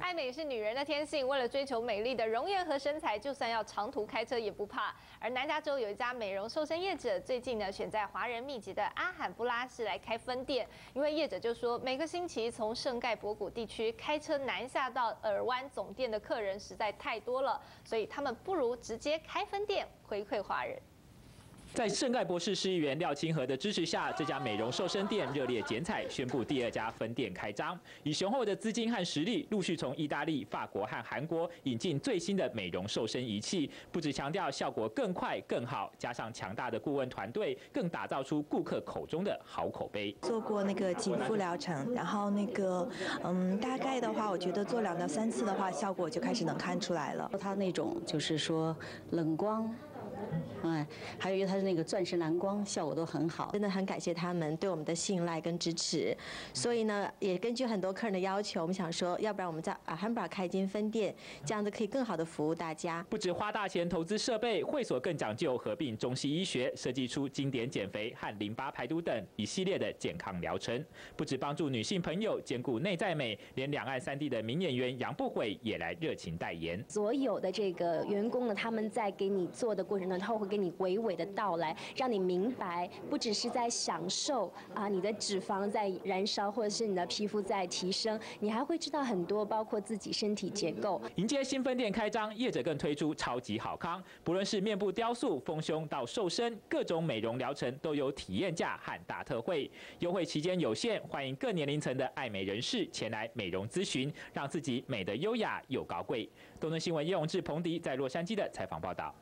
爱美是女人的天性，为了追求美丽的容颜和身材，就算要长途开车也不怕。而南加州有一家美容瘦身业者，最近呢选在华人密集的阿罕布拉市来开分店，因为业者就说，每个星期从圣盖博谷地区开车南下到尔湾总店的客人实在太多了，所以他们不如直接开分店回馈华人。在圣盖博士市议员廖清和的支持下，这家美容瘦身店热烈剪彩，宣布第二家分店开张。以雄厚的资金和实力，陆续从意大利、法国和韩国引进最新的美容瘦身仪器，不只强调效果更快更好，加上强大的顾问团队，更打造出顾客口中的好口碑。做过那个紧肤疗程，然后那个嗯，大概的话，我觉得做两到三次的话，效果就开始能看出来了。它那种就是说冷光。哎，还有一个它是那个钻石蓝光效果都很好，真的很感谢他们对我们的信赖跟支持。所以呢，也根据很多客人的要求，我们想说，要不然我们在阿汉堡开一间分店，这样子可以更好的服务大家。不止花大钱投资设备，会所更讲究合并中西医学，设计出经典减肥和淋巴排毒等一系列的健康疗程。不止帮助女性朋友兼顾内在美，连两岸三地的名演员杨不悔也来热情代言。所有的这个员工呢，他们在给你做的过程中，他会给你娓娓的道来，让你明白，不只是在享受啊，你的脂肪在燃烧，或者是你的皮肤在提升，你还会知道很多，包括自己身体结构。迎接新分店开张，业者更推出超级好康，不论是面部雕塑、丰胸到瘦身，各种美容疗程都有体验价和大特惠，优惠期间有限，欢迎各年龄层的爱美人士前来美容咨询，让自己美得优雅又高贵。东森新闻叶永志、彭迪在洛杉矶的采访报道。